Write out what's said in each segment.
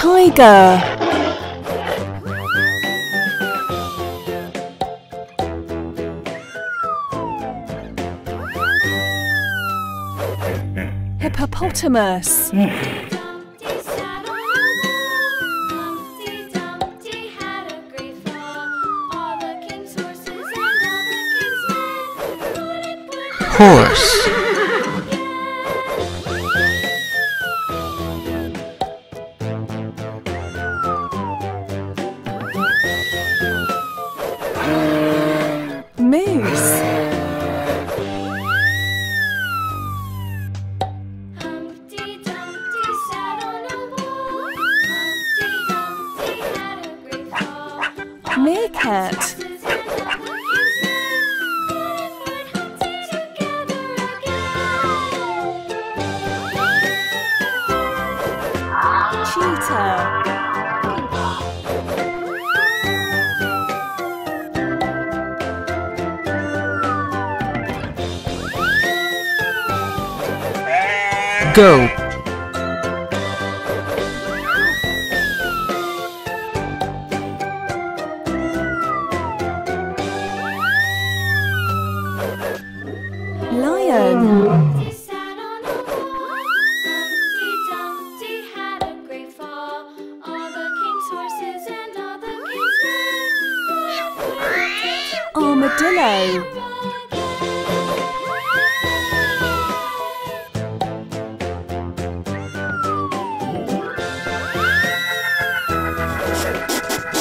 Tiger. Hippopotamus. Dumpty again. Cheetah. Goat. Armadillo.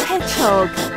Hedgehog.